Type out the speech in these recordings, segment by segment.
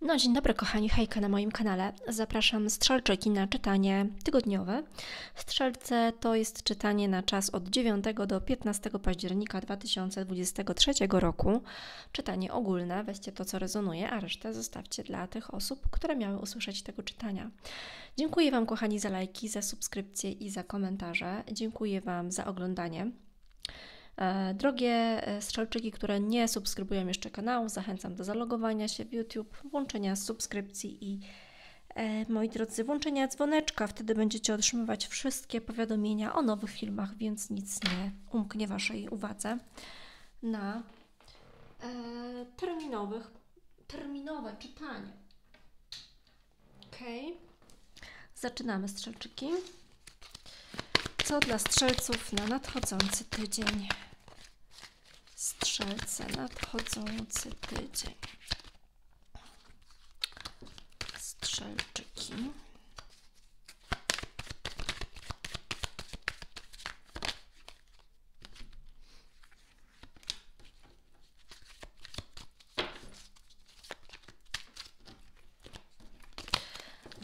No, dzień dobry kochani, hejka na moim kanale. Zapraszam strzelczyki na czytanie tygodniowe. Strzelce to jest czytanie na czas od 9 do 15 października 2023 roku. Czytanie ogólne, weźcie to co rezonuje, a resztę zostawcie dla tych osób, które miały usłyszeć tego czytania. Dziękuję Wam kochani za lajki, za subskrypcje i za komentarze. Dziękuję Wam za oglądanie. E, drogie e, strzelczyki, które nie subskrybują jeszcze kanału, zachęcam do zalogowania się w YouTube, włączenia subskrypcji i e, moi drodzy, włączenia dzwoneczka. Wtedy będziecie otrzymywać wszystkie powiadomienia o nowych filmach, więc nic nie umknie Waszej uwadze na terminowych, terminowe czytanie. Ok. Zaczynamy strzelczyki. Co dla strzelców na nadchodzący tydzień? Strzelce, nadchodzący tydzień. Strzelczyki.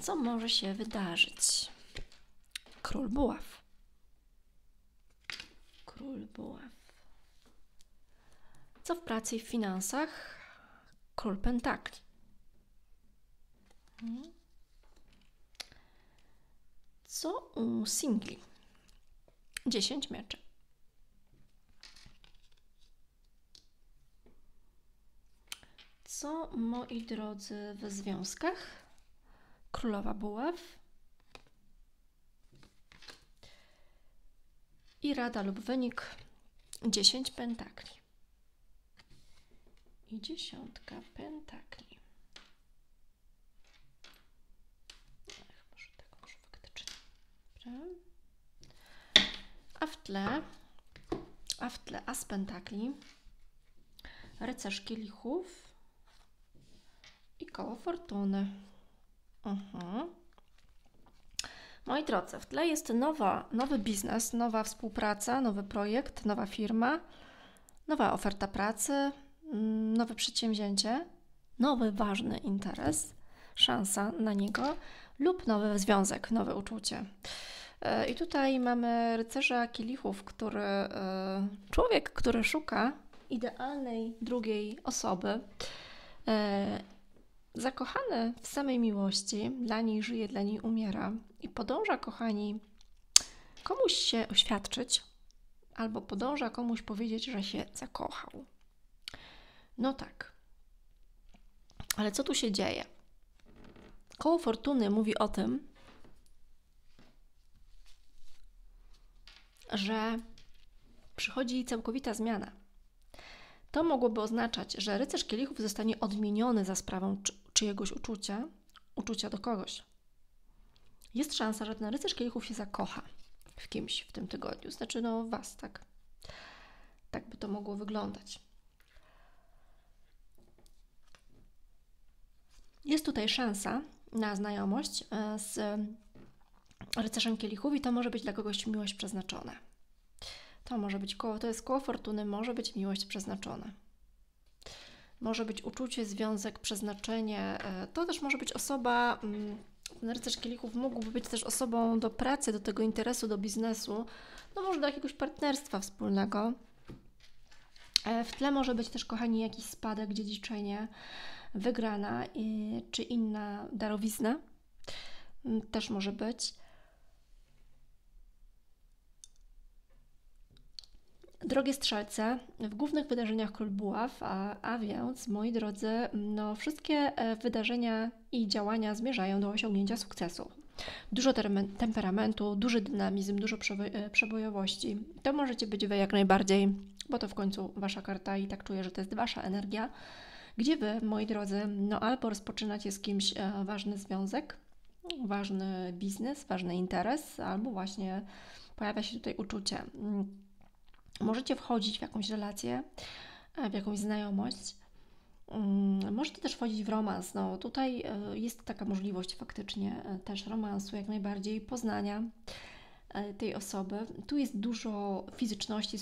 Co może się wydarzyć? Król buław. Król buław. Co w pracy i w finansach? Król pentakli. Mhm. Co u singli? 10 mieczy. Co, moi drodzy, w związkach? Królowa buław. I rada lub wynik 10 pentakli i dziesiątka pentakli. Ach, może tak, może faktycznie. Dobra. A w tle, a w tle as pentakli, rycerz kielichów i koło fortuny. Uh mhm. -huh. Moi drodzy, w tle jest nowa, nowy biznes, nowa współpraca, nowy projekt, nowa firma, nowa oferta pracy, Mm, nowe przedsięwzięcie, nowy ważny interes, szansa na niego lub nowy związek, nowe uczucie. E, I tutaj mamy rycerza kielichów, który, e, człowiek, który szuka idealnej drugiej osoby, e, zakochany w samej miłości, dla niej żyje, dla niej umiera i podąża, kochani, komuś się oświadczyć, albo podąża komuś powiedzieć, że się zakochał. No tak. Ale co tu się dzieje? Koło fortuny mówi o tym, że przychodzi całkowita zmiana. To mogłoby oznaczać, że rycerz kielichów zostanie odmieniony za sprawą czy, czyjegoś uczucia, uczucia do kogoś. Jest szansa, że ten rycerz kielichów się zakocha w kimś w tym tygodniu. Znaczy, no, was, tak? Tak by to mogło wyglądać. Jest tutaj szansa na znajomość e, z rycerzem kielichów i to może być dla kogoś miłość przeznaczona. To może być koło, to jest koło fortuny, może być miłość przeznaczona. Może być uczucie, związek, przeznaczenie. E, to też może być osoba, mm, ten rycerz kielichów mógłby być też osobą do pracy, do tego interesu, do biznesu, no może do jakiegoś partnerstwa wspólnego. E, w tle może być też, kochani, jakiś spadek, dziedziczenie, wygrana czy inna darowizna. Mm, też może być. Drogie strzelce, w głównych wydarzeniach Król Buław, a, a więc, moi drodzy, no, wszystkie e, wydarzenia i działania zmierzają do osiągnięcia sukcesu. Dużo temperamentu, duży dynamizm, dużo e, przebojowości. To możecie być Wy jak najbardziej, bo to w końcu Wasza karta i tak czuję, że to jest Wasza energia gdzie Wy, moi drodzy, no albo rozpoczynacie z kimś e, ważny związek, ważny biznes, ważny interes, albo właśnie pojawia się tutaj uczucie. Możecie wchodzić w jakąś relację, e, w jakąś znajomość. Mm, możecie też wchodzić w romans. No, tutaj e, jest taka możliwość faktycznie też romansu, jak najbardziej poznania tej osoby. Tu jest dużo fizyczności,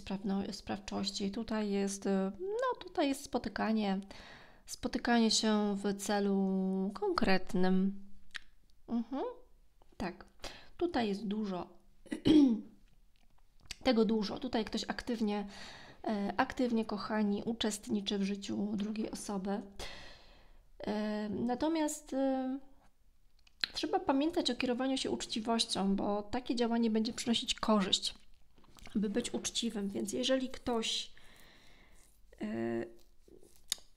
sprawczości. Tutaj jest, no, tutaj jest spotykanie spotykanie się w celu konkretnym. Mhm. Tak, tutaj jest dużo. Tego dużo. Tutaj ktoś aktywnie, e, aktywnie, kochani, uczestniczy w życiu drugiej osoby. E, natomiast e, trzeba pamiętać o kierowaniu się uczciwością, bo takie działanie będzie przynosić korzyść, by być uczciwym. Więc jeżeli ktoś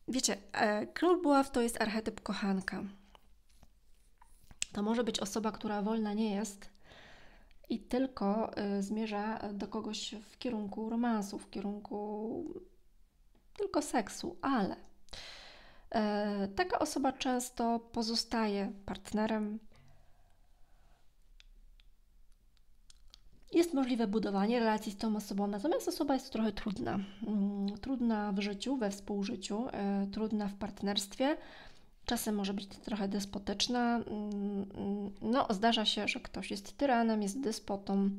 Wiecie, król buław to jest archetyp kochanka. To może być osoba, która wolna nie jest i tylko e, zmierza do kogoś w kierunku romansu, w kierunku tylko seksu, ale e, taka osoba często pozostaje partnerem, Jest możliwe budowanie relacji z tą osobą, natomiast osoba jest trochę trudna. Mm, trudna w życiu, we współżyciu, e, trudna w partnerstwie. Czasem może być trochę despotyczna. Mm, no, zdarza się, że ktoś jest tyranem, jest despotą.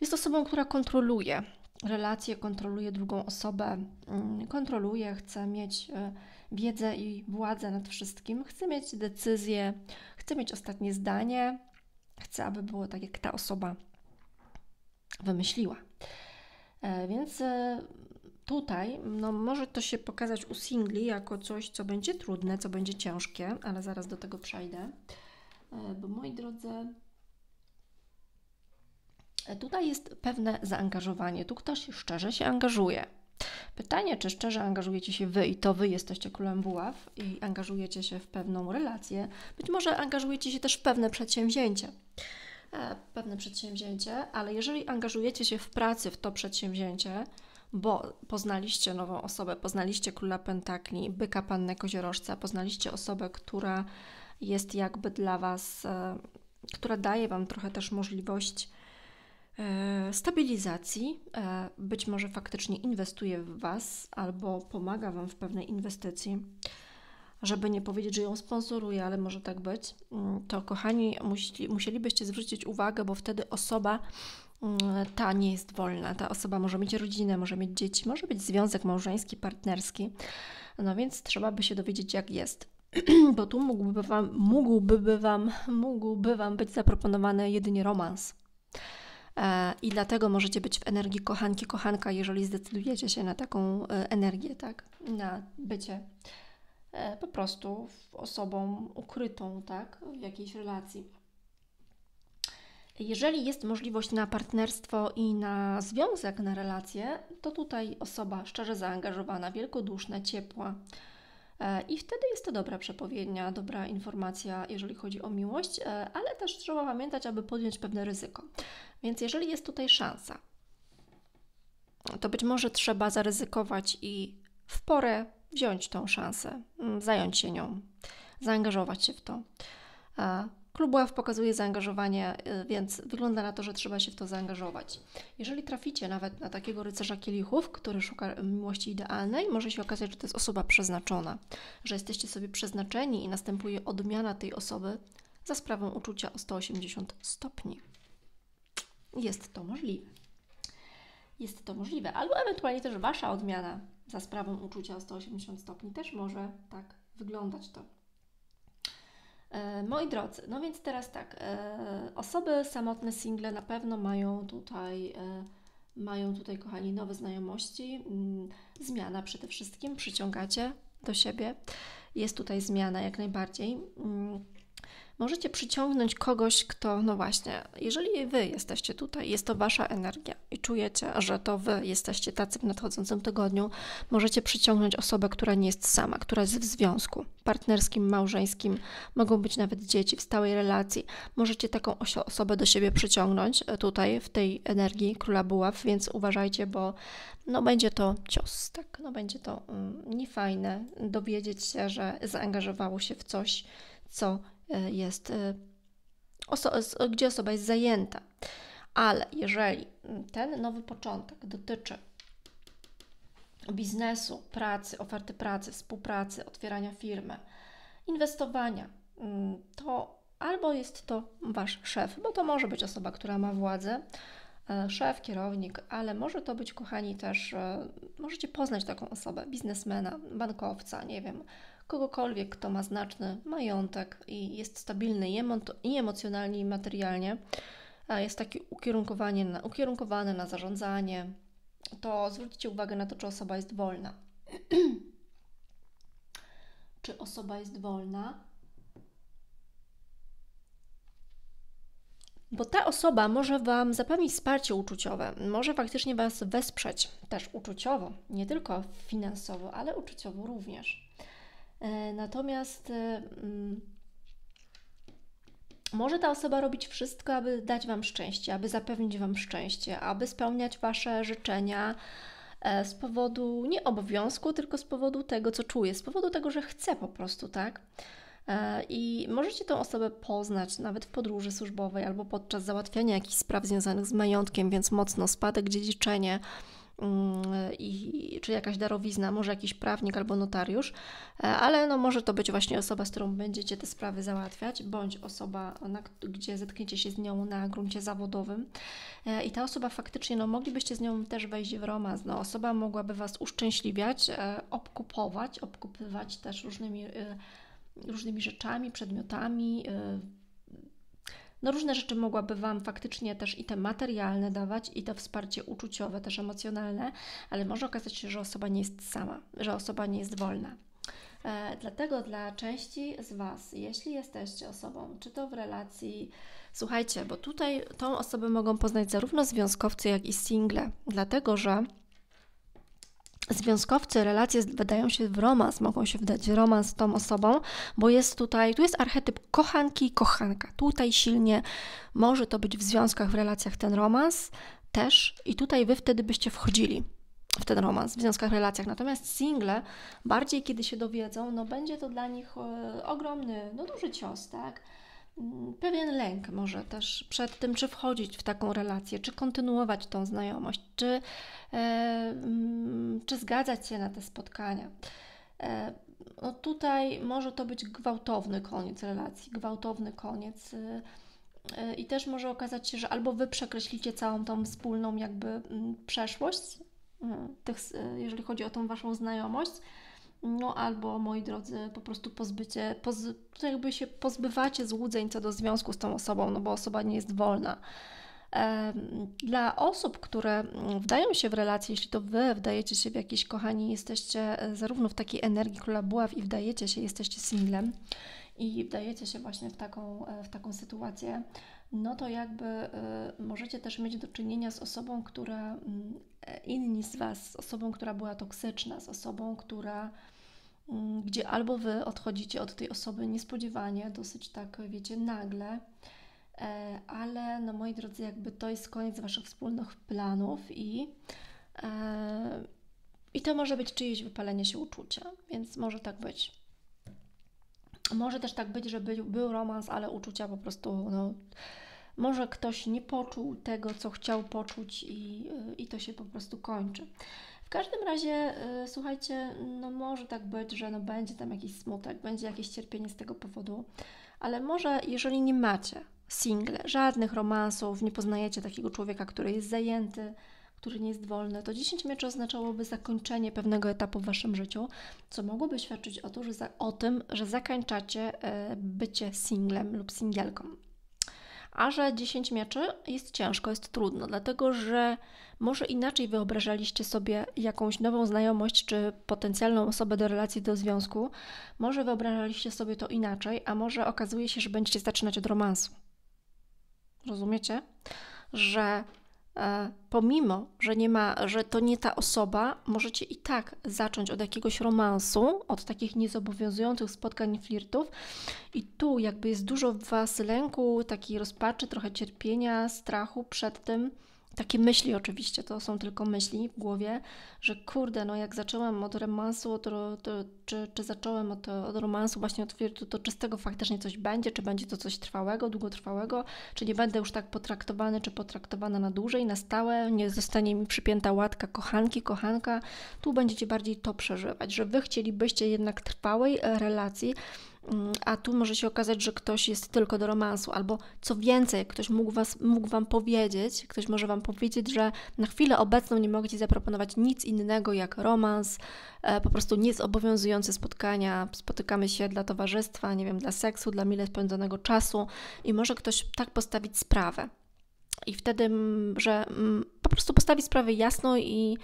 Jest osobą, która kontroluje relacje, kontroluje drugą osobę, mm, kontroluje, chce mieć e, wiedzę i władzę nad wszystkim, chce mieć decyzję, chce mieć ostatnie zdanie, chce, aby było tak, jak ta osoba wymyśliła. E, więc e, tutaj no, może to się pokazać u singli jako coś, co będzie trudne, co będzie ciężkie, ale zaraz do tego przejdę. E, bo moi drodzy, tutaj jest pewne zaangażowanie. Tu ktoś szczerze się angażuje. Pytanie, czy szczerze angażujecie się Wy i to Wy jesteście królem buław i angażujecie się w pewną relację. Być może angażujecie się też w pewne przedsięwzięcie. E, pewne przedsięwzięcie, ale jeżeli angażujecie się w pracy w to przedsięwzięcie, bo poznaliście nową osobę, poznaliście króla pentakli, byka pannę koziorożca, poznaliście osobę, która jest jakby dla Was, e, która daje Wam trochę też możliwość e, stabilizacji, być może faktycznie inwestuje w Was albo pomaga Wam w pewnej inwestycji. Żeby nie powiedzieć, że ją sponsoruje, ale może tak być, mm, to kochani, musieli, musielibyście zwrócić uwagę, bo wtedy osoba ta nie jest wolna. Ta osoba może mieć rodzinę, może mieć dzieci, może być związek małżeński, partnerski. No więc trzeba by się dowiedzieć, jak jest. bo tu mógłby wam, mógłby wam, mógłby wam być zaproponowany jedynie romans. E, I dlatego możecie być w energii kochanki, kochanka, jeżeli zdecydujecie się na taką e, energię, tak? Na bycie E, po prostu osobą ukrytą, tak, w jakiejś relacji. Jeżeli jest możliwość na partnerstwo i na związek, na relację, to tutaj osoba szczerze zaangażowana, wielkoduszna, ciepła. E, I wtedy jest to dobra przepowiednia, dobra informacja, jeżeli chodzi o miłość, e, ale też trzeba pamiętać, aby podjąć pewne ryzyko. Więc jeżeli jest tutaj szansa, to być może trzeba zaryzykować i w porę wziąć tą szansę, mm, zająć się nią, zaangażować się w to. Klub Ław pokazuje zaangażowanie, y, więc wygląda na to, że trzeba się w to zaangażować. Jeżeli traficie nawet na takiego rycerza kielichów, który szuka miłości idealnej, może się okazać, że to jest osoba przeznaczona, że jesteście sobie przeznaczeni i następuje odmiana tej osoby za sprawą uczucia o 180 stopni. Jest to możliwe. Jest to możliwe, albo ewentualnie też Wasza odmiana za sprawą uczucia o 180 stopni. Też może tak wyglądać to. E, moi drodzy, no więc teraz tak, e, osoby samotne, single na pewno mają tutaj, e, mają tutaj, kochani, nowe znajomości, mm, zmiana przede wszystkim, przyciągacie do siebie, jest tutaj zmiana jak najbardziej. Możecie przyciągnąć kogoś, kto, no właśnie, jeżeli Wy jesteście tutaj, jest to Wasza energia i czujecie, że to Wy jesteście tacy w nadchodzącym tygodniu, możecie przyciągnąć osobę, która nie jest sama, która jest w związku partnerskim, małżeńskim, mogą być nawet dzieci w stałej relacji. Możecie taką osobę do siebie przyciągnąć e, tutaj w tej energii Króla Buław, więc uważajcie, bo no będzie to cios, tak, no będzie to mm, niefajne dowiedzieć się, że zaangażowało się w coś, co jest, e, oso- gdzie osoba jest zajęta. Ale jeżeli ten nowy początek dotyczy biznesu, pracy, oferty pracy, współpracy, otwierania firmy, inwestowania, mm, to albo jest to wasz szef, bo to może być osoba, która ma władzę, e, szef, kierownik, ale może to być, kochani, też, e, możecie poznać taką osobę, biznesmena, bankowca, nie wiem, kogokolwiek, kto ma znaczny majątek i jest stabilny i emocjonalnie, i materialnie, jest taki ukierunkowany na, ukierunkowany na zarządzanie, to zwróćcie uwagę na to, czy osoba jest wolna. czy osoba jest wolna? Bo ta osoba może Wam zapewnić wsparcie uczuciowe, może faktycznie Was wesprzeć też uczuciowo, nie tylko finansowo, ale uczuciowo również. E, natomiast e, mm, może ta osoba robić wszystko, aby dać Wam szczęście, aby zapewnić Wam szczęście, aby spełniać Wasze życzenia e, z powodu nie obowiązku, tylko z powodu tego, co czuje, z powodu tego, że chce po prostu, tak? I możecie tę osobę poznać nawet w podróży służbowej albo podczas załatwiania jakichś spraw związanych z majątkiem, więc mocno spadek, dziedziczenie i, czy jakaś darowizna, może jakiś prawnik albo notariusz, e, ale no może to być właśnie osoba, z którą będziecie te sprawy załatwiać, bądź osoba, na, gdzie zetkniecie się z nią na gruncie zawodowym. E, I ta osoba faktycznie, no moglibyście z nią też wejść w romans. No, osoba mogłaby Was uszczęśliwiać, obkupować, obkupywać też różnymi różnymi rzeczami, przedmiotami. No różne rzeczy mogłaby Wam faktycznie też i te materialne dawać, i to wsparcie uczuciowe, też emocjonalne, ale może okazać się, że osoba nie jest sama, że osoba nie jest wolna. E, dlatego dla części z Was, jeśli jesteście osobą, czy to w relacji, słuchajcie, bo tutaj tą osobę mogą poznać zarówno związkowcy, jak i single, dlatego że związkowcy relacje wydają się w romans, mogą się wdać w romans z tą osobą, bo jest tutaj, tu jest archetyp kochanki i kochanka. Tutaj silnie może to być w związkach, w relacjach ten romans też i tutaj wy wtedy byście wchodzili w ten romans, w związkach, relacjach. Natomiast single, bardziej kiedy się dowiedzą, no będzie to dla nich e, ogromny, no duży cios, tak? Mm, pewien lęk może też przed tym, czy wchodzić w taką relację, czy kontynuować tą znajomość, czy, e, mm, czy zgadzać się na te spotkania. E, no tutaj może to być gwałtowny koniec relacji, gwałtowny koniec. E, I też może okazać się, że albo wy przekreślicie całą tą wspólną jakby mm, przeszłość, tych, jeżeli chodzi o tą waszą znajomość, no albo, moi drodzy, po prostu pozbycie, poz, jakby się pozbywacie złudzeń co do związku z tą osobą, no bo osoba nie jest wolna. Dla osób, które wdają się w relacje, jeśli to Wy wdajecie się w jakieś, kochani, jesteście e, zarówno w takiej energii króla buław i wdajecie się, jesteście singlem i wdajecie się właśnie w taką, e, w taką sytuację, no to jakby y, możecie też mieć do czynienia z osobą, która y, inni z Was, z osobą, która była toksyczna, z osobą, która Mm, gdzie albo wy odchodzicie od tej osoby niespodziewanie, dosyć tak, wiecie, nagle, e, ale no moi drodzy, jakby to jest koniec waszych wspólnych planów i, e, i to może być czyjeś wypalenie się uczucia, więc może tak być. Może też tak być, że był, był romans, ale uczucia po prostu, no, może ktoś nie poczuł tego, co chciał poczuć i, i to się po prostu kończy. Każdym razie, y, słuchajcie, no może tak być, że no będzie tam jakiś smutek, będzie jakieś cierpienie z tego powodu, ale może jeżeli nie macie single, żadnych romansów, nie poznajecie takiego człowieka, który jest zajęty, który nie jest wolny, to 10 mieczy oznaczałoby zakończenie pewnego etapu w Waszym życiu, co mogłoby świadczyć o, to, że za, o tym, że zakończacie e, bycie singlem lub singielką. A że 10 mieczy jest ciężko, jest trudno, dlatego że może inaczej wyobrażaliście sobie jakąś nową znajomość czy potencjalną osobę do relacji, do związku, może wyobrażaliście sobie to inaczej, a może okazuje się, że będziecie zaczynać od romansu. Rozumiecie? Że pomimo, że nie ma, że to nie ta osoba, możecie i tak zacząć od jakiegoś romansu, od takich niezobowiązujących spotkań, flirtów. I tu jakby jest dużo w Was lęku, takiej rozpaczy, trochę cierpienia, strachu przed tym, takie myśli oczywiście, to są tylko myśli w głowie, że kurde, no jak zaczęłam od romansu, to, to, czy, czy zacząłem od, od romansu właśnie od flirtu, to czy z tego faktycznie coś będzie, czy będzie to coś trwałego, długotrwałego, czy nie będę już tak potraktowany, czy potraktowana na dłużej, na stałe, nie zostanie mi przypięta łatka kochanki, kochanka. Tu będziecie bardziej to przeżywać, że Wy chcielibyście jednak trwałej relacji, a tu może się okazać, że ktoś jest tylko do romansu, albo co więcej, ktoś mógł, was, mógł Wam powiedzieć, ktoś może Wam powiedzieć, że na chwilę obecną nie mogę Ci zaproponować nic innego jak romans, e, po prostu niezobowiązujące spotkania, spotykamy się dla towarzystwa, nie wiem, dla seksu, dla mile spędzonego czasu i może ktoś tak postawić sprawę. I wtedy, że po prostu postawić sprawę jasno i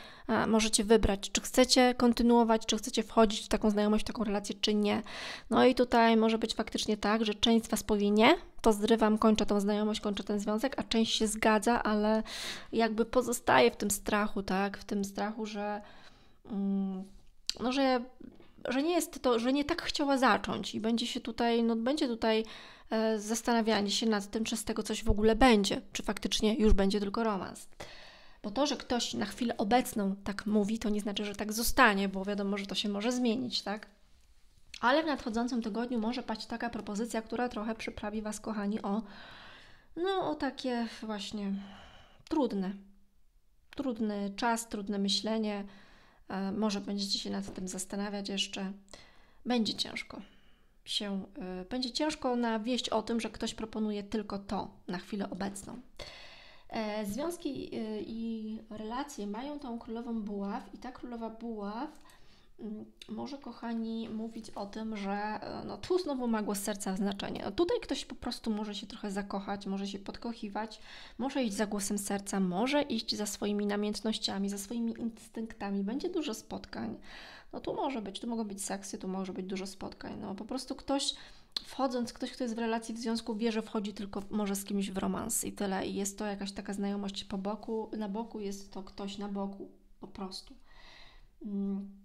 możecie wybrać, czy chcecie kontynuować, czy chcecie wchodzić w taką znajomość, w taką relację, czy nie. No i tutaj może być faktycznie tak, że część z Was powie nie, to zrywam, kończę tą znajomość, kończę ten związek, a część się zgadza, ale jakby pozostaje w tym strachu, tak? W tym strachu, że. Mm, no, że że nie jest to, że nie tak chciała zacząć i będzie się tutaj, no będzie tutaj e, zastanawianie się nad tym, czy z tego coś w ogóle będzie, czy faktycznie już będzie tylko romans. Bo to, że ktoś na chwilę obecną tak mówi, to nie znaczy, że tak zostanie, bo wiadomo, że to się może zmienić, tak? Ale w nadchodzącym tygodniu może paść taka propozycja, która trochę przyprawi Was, kochani, o, no, o takie właśnie trudne, trudny czas, trudne myślenie, E, może będziecie się nad tym zastanawiać jeszcze. Będzie ciężko się, e, będzie ciężko na wieść o tym, że ktoś proponuje tylko to na chwilę obecną. E, związki i relacje mają tą królową buław i ta królowa buław Mm, może, kochani, mówić o tym, że e, no, tu znowu ma głos serca znaczenie. No, tutaj ktoś po prostu może się trochę zakochać, może się podkochiwać, może iść za głosem serca, może iść za swoimi namiętnościami, za swoimi instynktami. Będzie dużo spotkań. No tu może być, tu mogą być seksy, tu może być dużo spotkań. No po prostu ktoś wchodząc, ktoś, kto jest w relacji, w związku, wie, że wchodzi tylko może z kimś w romans i tyle. I jest to jakaś taka znajomość po boku, na boku jest to ktoś na boku, po prostu. Mm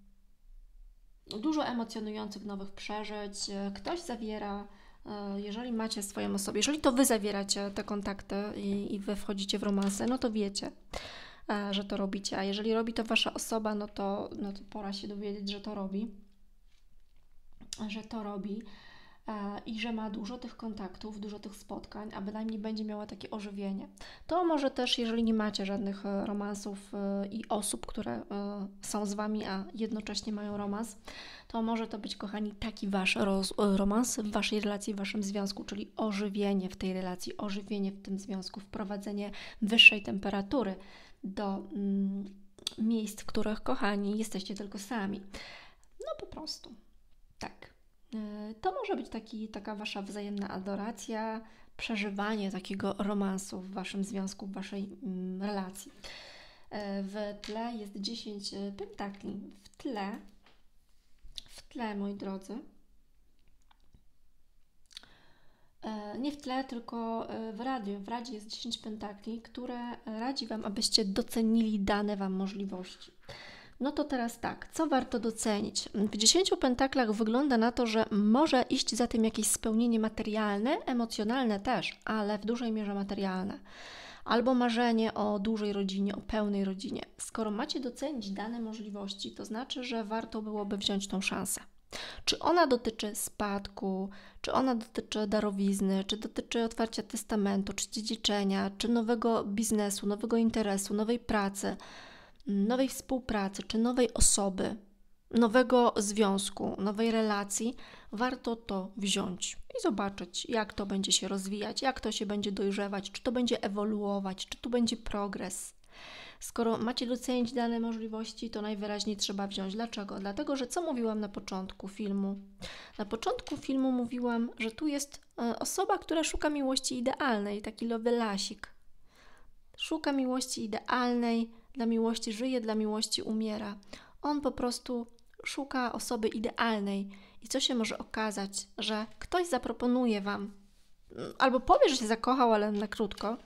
dużo emocjonujących nowych przeżyć. Ktoś zawiera, e, jeżeli macie swoją osobę, jeżeli to Wy zawieracie te kontakty i, i Wy wchodzicie w romanse, no to wiecie, e, że to robicie. A jeżeli robi to Wasza osoba, no to, no to pora się dowiedzieć, że to robi. Że to robi i że ma dużo tych kontaktów, dużo tych spotkań, a bynajmniej będzie miała takie ożywienie. To może też, jeżeli nie macie żadnych e, romansów e, i osób, które e, są z Wami, a jednocześnie mają romans, to może to być, kochani, taki Wasz romans w Waszej relacji, w Waszym związku, czyli ożywienie w tej relacji, ożywienie w tym związku, wprowadzenie wyższej temperatury do mm, miejsc, w których, kochani, jesteście tylko sami. No po prostu. Tak. E, to może być taki, taka Wasza wzajemna adoracja, przeżywanie takiego romansu w Waszym związku, w Waszej mm, relacji. E, w tle jest 10 e, pentakli. W tle, w tle, moi drodzy, nie w tle, tylko w radiu. W radiu jest 10 pentakli, które radzi Wam, abyście docenili dane Wam możliwości. No to teraz tak, co warto docenić? W dziesięciu pentaklach wygląda na to, że może iść za tym jakieś spełnienie materialne, emocjonalne też, ale w dużej mierze materialne. Albo marzenie o dużej rodzinie, o pełnej rodzinie. Skoro macie docenić dane możliwości, to znaczy, że warto byłoby wziąć tą szansę. Czy ona dotyczy spadku, czy ona dotyczy darowizny, czy dotyczy otwarcia testamentu, czy dziedziczenia, czy nowego biznesu, nowego interesu, nowej pracy nowej współpracy czy nowej osoby, nowego związku, nowej relacji, warto to wziąć i zobaczyć, jak to będzie się rozwijać, jak to się będzie dojrzewać, czy to będzie ewoluować, czy tu będzie progres. Skoro macie docenić dane możliwości, to najwyraźniej trzeba wziąć. Dlaczego? Dlatego, że co mówiłam na początku filmu? Na początku filmu mówiłam, że tu jest e, osoba, która szuka miłości idealnej, taki lovelasik. Szuka miłości idealnej, dla miłości żyje, dla miłości umiera. On po prostu szuka osoby idealnej. I co się może okazać, że ktoś zaproponuje Wam, albo powie, że się zakochał, ale na krótko,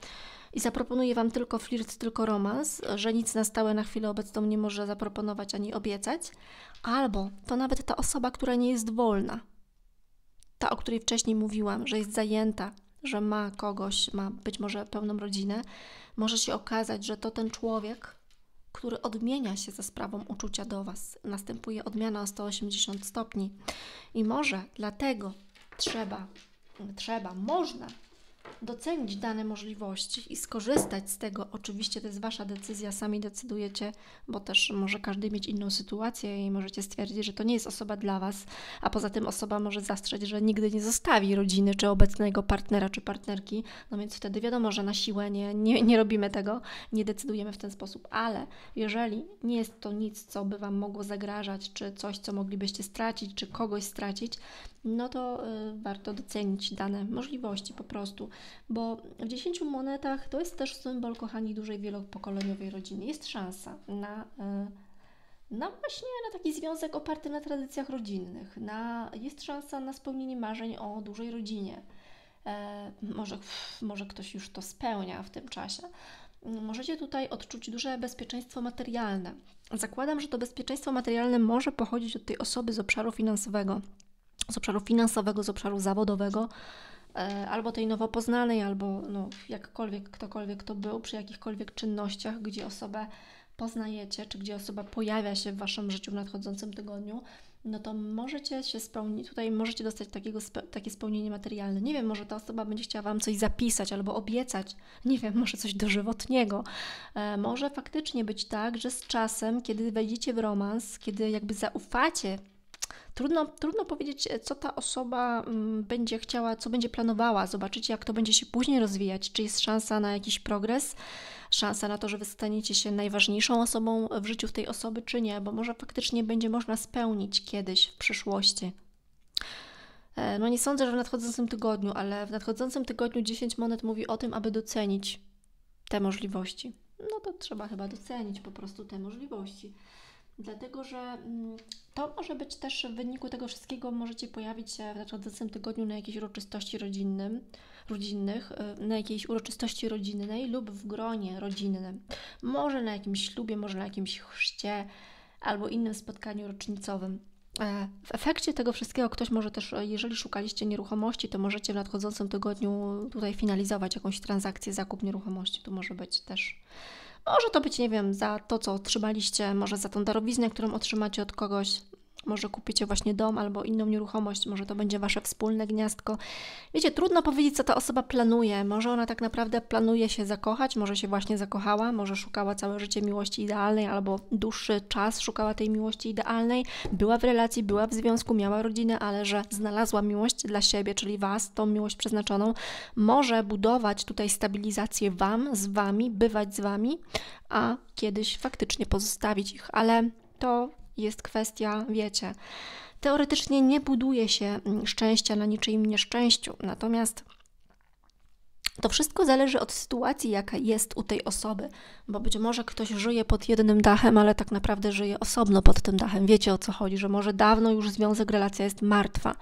i zaproponuje Wam tylko flirt, tylko romans, że nic na stałe na chwilę obecną nie może zaproponować ani obiecać, albo to nawet ta osoba, która nie jest wolna, ta, o której wcześniej mówiłam, że jest zajęta, że ma kogoś, ma być może pełną rodzinę, może się okazać, że to ten człowiek, który odmienia się za sprawą uczucia do Was. Następuje odmiana o 180 stopni. I może dlatego trzeba, trzeba, można docenić dane możliwości i skorzystać z tego. Oczywiście to jest Wasza decyzja, sami decydujecie, bo też może każdy mieć inną sytuację i możecie stwierdzić, że to nie jest osoba dla Was, a poza tym osoba może zastrzec, że nigdy nie zostawi rodziny, czy obecnego partnera, czy partnerki, no więc wtedy wiadomo, że na siłę nie, nie, nie robimy tego, nie decydujemy w ten sposób, ale jeżeli nie jest to nic, co by Wam mogło zagrażać, czy coś, co moglibyście stracić, czy kogoś stracić, no to y, warto docenić dane możliwości po prostu, bo w 10 monetach to jest też symbol, kochani, dużej wielopokoleniowej rodziny. Jest szansa na, y, na właśnie na taki związek oparty na tradycjach rodzinnych, na, jest szansa na spełnienie marzeń o dużej rodzinie. E, może, może ktoś już to spełnia w tym czasie. Możecie tutaj odczuć duże bezpieczeństwo materialne. Zakładam, że to bezpieczeństwo materialne może pochodzić od tej osoby z obszaru finansowego z obszaru finansowego, z obszaru zawodowego, e, albo tej nowo poznanej, albo no, jakkolwiek ktokolwiek to był, przy jakichkolwiek czynnościach, gdzie osobę poznajecie, czy gdzie osoba pojawia się w Waszym życiu w nadchodzącym tygodniu, no to możecie się spełnić, tutaj możecie dostać takiego, spe, takie spełnienie materialne. Nie wiem, może ta osoba będzie chciała Wam coś zapisać albo obiecać, nie wiem, może coś dożywotniego. E, może faktycznie być tak, że z czasem, kiedy wejdziecie w romans, kiedy jakby zaufacie Trudno, trudno powiedzieć, co ta osoba mm, będzie chciała, co będzie planowała. Zobaczycie, jak to będzie się później rozwijać. Czy jest szansa na jakiś progres, szansa na to, że wy staniecie się najważniejszą osobą w życiu tej osoby, czy nie, bo może faktycznie będzie można spełnić kiedyś w przyszłości. E, no nie sądzę, że w nadchodzącym tygodniu, ale w nadchodzącym tygodniu 10 monet mówi o tym, aby docenić te możliwości. No to trzeba chyba docenić po prostu te możliwości dlatego że mm, to może być też w wyniku tego wszystkiego możecie pojawić się w nadchodzącym tygodniu na jakiejś uroczystości rodzinnym, rodzinnych, y, na jakiejś uroczystości rodzinnej lub w gronie rodzinnym. Może na jakimś ślubie, może na jakimś chrzcie albo innym spotkaniu rocznicowym. E, w efekcie tego wszystkiego ktoś może też, e, jeżeli szukaliście nieruchomości, to możecie w nadchodzącym tygodniu tutaj finalizować jakąś transakcję, zakup nieruchomości. Tu może być też może to być, nie wiem, za to, co otrzymaliście, może za tą darowiznę, którą otrzymacie od kogoś, może kupicie właśnie dom albo inną nieruchomość, może to będzie wasze wspólne gniazdko. Wiecie, trudno powiedzieć, co ta osoba planuje. Może ona tak naprawdę planuje się zakochać, może się właśnie zakochała, może szukała całe życie miłości idealnej albo dłuższy czas szukała tej miłości idealnej. Była w relacji, była w związku, miała rodzinę, ale że znalazła miłość dla siebie, czyli was, tą miłość przeznaczoną. Może budować tutaj stabilizację wam, z wami, bywać z wami, a kiedyś faktycznie pozostawić ich, ale to jest kwestia, wiecie, teoretycznie nie buduje się mm, szczęścia na niczyim nieszczęściu, natomiast to wszystko zależy od sytuacji, jaka jest u tej osoby, bo być może ktoś żyje pod jednym dachem, ale tak naprawdę żyje osobno pod tym dachem. Wiecie o co chodzi, że może dawno już związek, relacja jest martwa.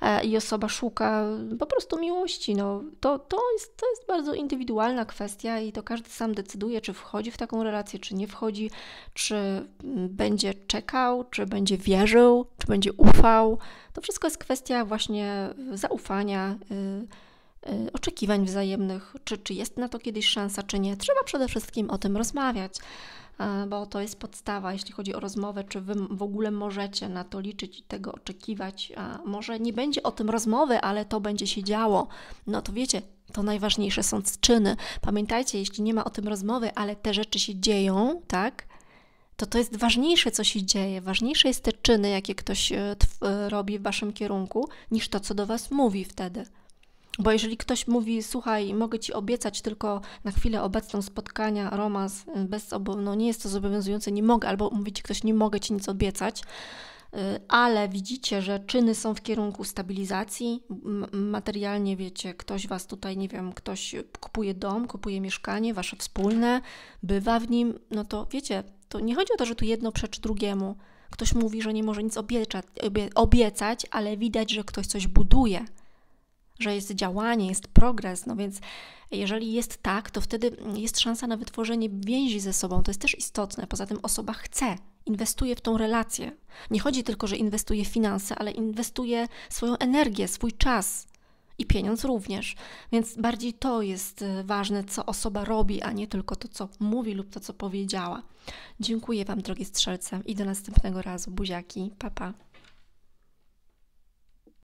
E, i osoba szuka po prostu miłości. No, to, to, jest, to jest bardzo indywidualna kwestia i to każdy sam decyduje, czy wchodzi w taką relację, czy nie wchodzi, czy mm, będzie czekał, czy będzie wierzył, czy będzie ufał. To wszystko jest kwestia właśnie zaufania. Yy, oczekiwań wzajemnych, czy, czy jest na to kiedyś szansa, czy nie. Trzeba przede wszystkim o tym rozmawiać. E, bo to jest podstawa, jeśli chodzi o rozmowę, czy Wy w ogóle możecie na to liczyć i tego oczekiwać. A może nie będzie o tym rozmowy, ale to będzie się działo. No to wiecie, to najważniejsze są czyny. Pamiętajcie, jeśli nie ma o tym rozmowy, ale te rzeczy się dzieją, tak? To to jest ważniejsze, co się dzieje. Ważniejsze jest te czyny, jakie ktoś e, robi w waszym kierunku, niż to, co do was mówi wtedy. Bo jeżeli ktoś mówi, słuchaj, mogę ci obiecać tylko na chwilę obecną spotkania, romans, y, bez no nie jest to zobowiązujące, nie mogę, albo mówi ci ktoś, nie mogę ci nic obiecać, y, ale widzicie, że czyny są w kierunku stabilizacji, materialnie wiecie, ktoś was tutaj, nie wiem, ktoś kupuje dom, kupuje mieszkanie, wasze wspólne, bywa w nim, no to wiecie, to nie chodzi o to, że tu jedno przeczy drugiemu. Ktoś mówi, że nie może nic obiecać, obiecać ale widać, że ktoś coś buduje że jest działanie, jest progres, no więc jeżeli jest tak, to wtedy jest szansa na wytworzenie więzi ze sobą. To jest też istotne. Poza tym osoba chce, inwestuje w tą relację. Nie chodzi tylko, że inwestuje finanse, ale inwestuje swoją energię, swój czas i pieniądz również. Więc bardziej to jest e, ważne, co osoba robi, a nie tylko to, co mówi lub to, co powiedziała. Dziękuję Wam, drogie strzelce, i do następnego razu. Buziaki, papa. Pa.